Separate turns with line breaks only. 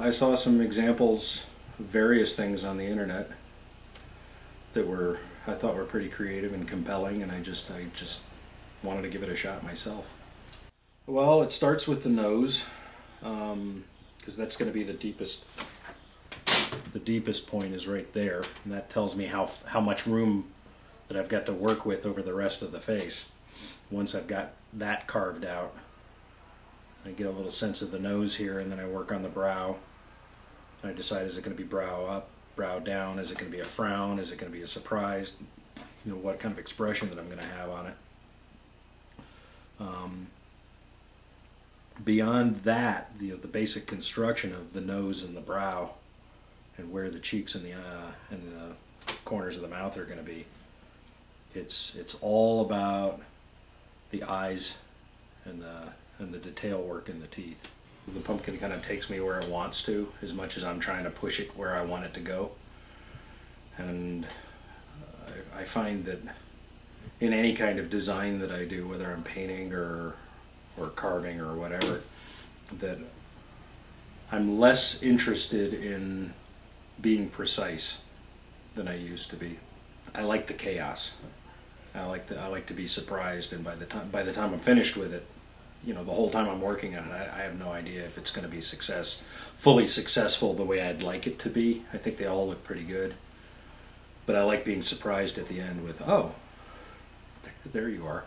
I saw some examples of various things on the internet that were I thought were pretty creative and compelling, and I just I just wanted to give it a shot myself. Well, it starts with the nose, because um, that's going to be the deepest. The deepest point is right there, and that tells me how how much room that I've got to work with over the rest of the face. Once I've got that carved out, I get a little sense of the nose here, and then I work on the brow. I decide is it going to be brow up, brow down? Is it going to be a frown? Is it going to be a surprise? You know, what kind of expression that I'm going to have on it. Um, beyond that, you know, the basic construction of the nose and the brow, and where the cheeks and the uh, and the corners of the mouth are going to be. It's it's all about the eyes and the and the detail work in the teeth. The pumpkin kind of takes me where it wants to, as much as I'm trying to push it where I want it to go. And I, find that in any kind of design that I do, whether I'm painting or or carving or whatever, that I'm less interested in being precise than I used to be. I like the chaos. I like to I like to be surprised, and by the time by the time I'm finished with it, you know, the whole time I'm working on it, I, I have no idea if it's going to be success, fully successful the way I'd like it to be. I think they all look pretty good, but I like being surprised at the end with, oh, there you are.